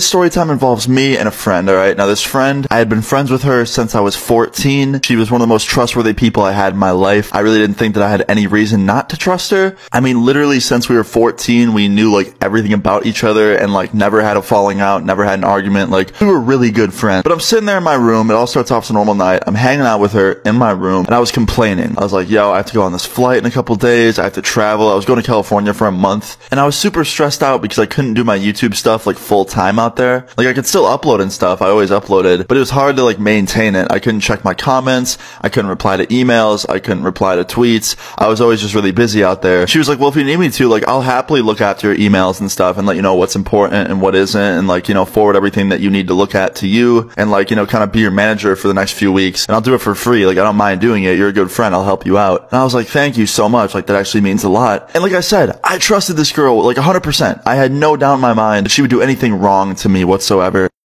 This story time involves me and a friend, alright? Now this friend, I had been friends with her since I was 14. She was one of the most trustworthy people I had in my life. I really didn't think that I had any reason not to trust her. I mean, literally since we were 14, we knew like everything about each other and like never had a falling out, never had an argument. Like we were really good friends. But I'm sitting there in my room. It all starts off as a normal night. I'm hanging out with her in my room and I was complaining. I was like, yo, I have to go on this flight in a couple days. I have to travel. I was going to California for a month and I was super stressed out because I couldn't do my YouTube stuff like full time out there. Like I could still upload and stuff. I always uploaded, but it was hard to like maintain it. I couldn't check my comments. I couldn't reply to emails. I couldn't reply to tweets. I was always just really busy out there. She was like, well, if you need me to, like, I'll happily look after your emails and stuff and let you know what's important and what isn't and like, you know, forward everything that you need to look at to you and like, you know, kind of be your manager for the next few weeks. And I'll do it for free. Like, I don't mind doing it. You're a good friend. I'll help you out. And I was like, thank you so much. Like, that actually means a lot. And like I said, I trusted this girl like 100%. I had no doubt in my mind that she would do anything wrong to me whatsoever.